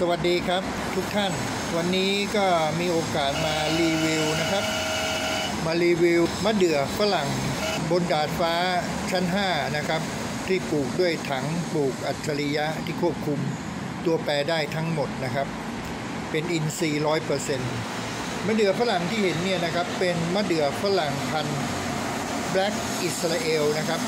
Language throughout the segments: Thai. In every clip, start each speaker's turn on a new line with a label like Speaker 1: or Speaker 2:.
Speaker 1: สวัสดีครับทุกท่าน วันนี้ก็มีโอกาสมารีวิวนะครับ มารีวิวมะเดื่อฝรั่งบนดาดฟ้าชั้น 5 นะครับ ที่ปลูกด้วยถังปลูกอัจฉริยะที่ควบคุมตัวแปรได้ทั้งหมดนะครับ เป็นอินทรีย์ร้อยเปอร์เซ็นต์มะเดื่อฝรั่งที่เห็นเนี่ยนะครับ เป็นมะเดื่อฝรั่งพันธุ์แบล็กอิสราเอลนะครับ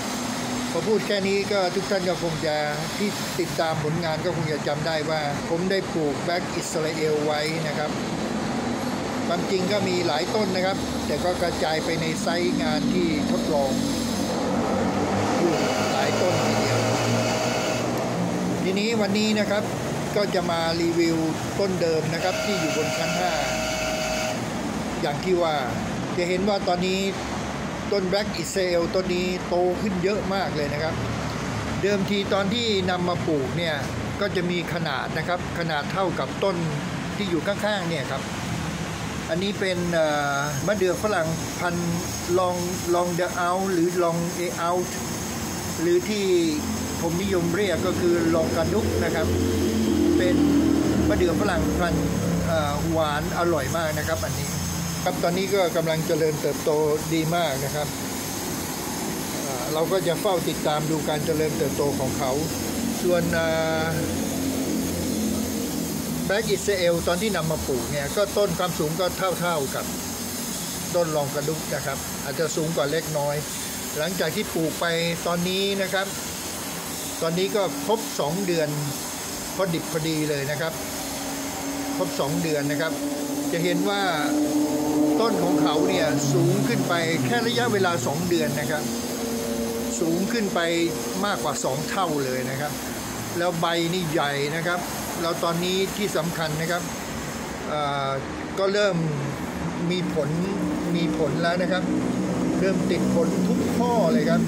Speaker 1: อพูดแค่นี้ก็ทุกท่านก็คงจะที่ติดตามผลงานก็คงจะจำได้ว่า ผมได้ปลูก Black Israel ไว้นะครับ ความจริงก็มีหลายต้นนะครับ แต่ก็กระจายไปในไซต์งานที่ทดลองอยู่หลายต้นทีเดียว ทีนี้วันนี้นะครับก็จะมารีวิวต้นเดิมนะครับที่อยู่บนชั้น 5 อย่างที่ว่าจะเห็นว่าตอนนี้ ต้น Black Israel ต้นนี้โตขึ้นเยอะมากเลยนะครับ เดิมทีตอนที่นำมาปลูกเนี่ย ก็จะมีขนาดนะครับ ขนาดเท่ากับต้นที่อยู่ข้างๆเนี่ยครับ อันนี้เป็นมะเดื่อฝรั่งพันลองลองเดอะเอาหรือลองเอเอาหรือที่ผมนิยมเรียกก็คือลองกระดุกนะครับ เป็นมะเดื่อฝรั่งพันหวานอร่อยมากนะครับ อันนี้ ครับตอนนี้ก็กำลังเจริญเติบโตดีมากนะครับเราก็จะเฝ้าติดตามดูการเจริญเติบโตของเขา ส่วนแบล็กอิสราเอลตอนที่นำมาปลูกเนี่ยก็ต้นความสูงก็เท่าๆกับต้นรองกระดุกนะครับ อาจจะสูงกว่าเล็กน้อย หลังจากที่ปลูกไปตอนนี้นะครับ ตอนนี้ก็ครบ 2 เดือนพอดิบพอดีเลยนะครับ ครบ 2 เดือนนะครับ จะเห็นว่า ต้นของเขาเนี่ยสูงขึ้นไปแค่ระยะเวลา 2 เดือนนะครับ สูงขึ้นไปมากกว่า 2 เท่าเลยนะครับ แล้วใบนี่ใหญ่นะครับ แล้วตอนนี้ที่สำคัญนะครับก็เริ่มมีผลมีผลแล้วนะครับ เริ่มติดผลทุกข้อเลยครับ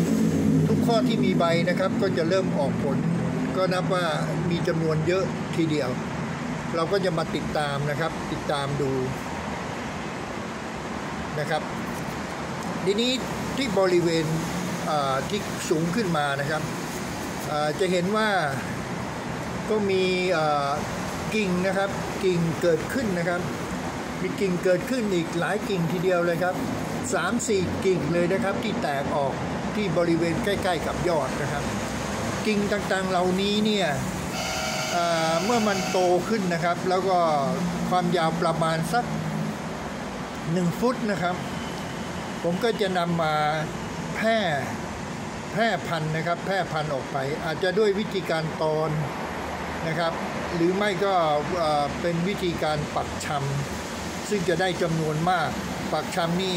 Speaker 1: ทุกข้อที่มีใบนะครับ ก็จะเริ่มออกผล ก็นับว่ามีจำนวนเยอะทีเดียว เราก็จะมาติดตามนะครับ ติดตามดู นะครับ ทีนี้ที่บริเวณที่สูงขึ้นมานะครับ จะเห็นว่าก็มีกิ่งนะครับกิ่งเกิดขึ้นนะครับ มีกิ่งเกิดขึ้นอีกหลายกิ่งทีเดียวเลยครับสามสี่กิ่งเลยนะครับที่แตกออกที่บริเวณใกล้ ๆ กับยอดนะครับ กิ่งต่างๆเหล่านี้เนี่ยเมื่อมันโตขึ้นนะครับ แล้วก็ความยาวประมาณสัก หนึ่งฟุตนะครับ ผมก็จะนำมาแพร่แพร่พันธุ์นะครับ แพร่พันธุ์ออกไป อาจจะด้วยวิธีการตอนนะครับ หรือไม่ก็เป็นวิธีการปักชำซึ่งจะได้จำนวนมาก ปักชำนี่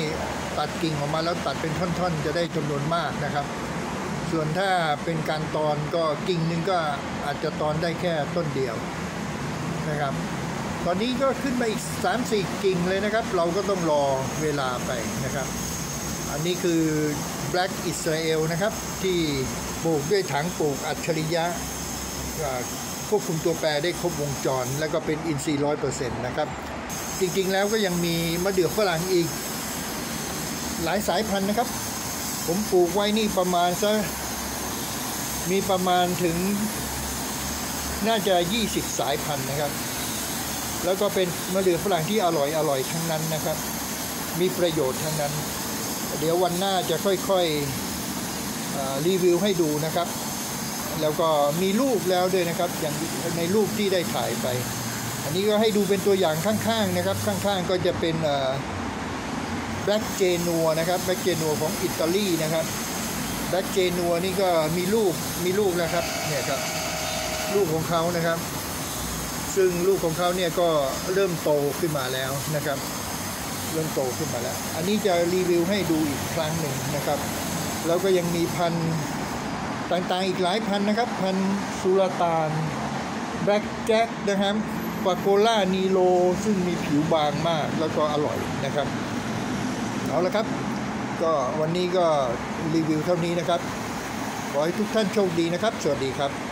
Speaker 1: ตัดกิ่งออกมาแล้วตัดเป็นท่อนๆ จะได้จำนวนมากนะครับ ส่วนถ้าเป็นการตอนก็กิ่งหนึ่งก็อาจจะตอนได้แค่ต้นเดียวนะครับ ตอนนี้ก็ขึ้นมาอีก 3-4 กิ่งเลยนะครับ เราก็ต้องรอเวลาไปนะครับ อันนี้คือ Black Israel นะครับ ที่ปลูกด้วยถังปลูกอัจฉริยะควบคุมตัวแปรได้ครบวงจร แล้วก็เป็นอินทรีย์ร้อยเปอร์เซ็นต์นะครับ จริงๆแล้วก็ยังมีมะเดื่อฝรั่งอีก หลายสายพันธุ์นะครับ ผมปลูกไว้นี่ประมาณซะมีประมาณถึงน่าจะ 20 สายพันธุ์นะครับ แล้วก็เป็นมะเดื่อฝรั่งที่อร่อยอร่อยทั้งนั้นนะครับ มีประโยชน์ทั้งนั้น เดี๋ยววันหน้าจะค่อยๆรีวิวให้ดูนะครับ แล้วก็มีรูปแล้วด้วยนะครับ อย่างในรูปที่ได้ถ่ายไป อันนี้ก็ให้ดูเป็นตัวอย่างข้างๆนะครับ ข้างๆก็จะเป็นแบล็กเจนัวนะครับแบล็กเจนัวของอิตาลีนะครับแบล็กเจนัวนี่ก็มีลูกมีลูกแล้วครับเนี่ยครับลูกของเขานะครับ ซึ่งลูกของเขาเนี่ยก็เริ่มโตขึ้นมาแล้วนะครับ เริ่มโตขึ้นมาแล้ว อันนี้จะรีวิวให้ดูอีกครั้งหนึ่งนะครับ แล้วก็ยังมีพันธุ์ต่างๆอีกหลายพันธ์นะครับ พันธ์สุลต่านแบล็กแจ็คนะครับฟาโกล่านีโลซึ่งมีผิวบางมากแล้วก็อร่อยนะครับ เอาละครับ ก็วันนี้ก็รีวิวเท่านี้นะครับ ขอให้ทุกท่านโชคดีนะครับ สวัสดีครับ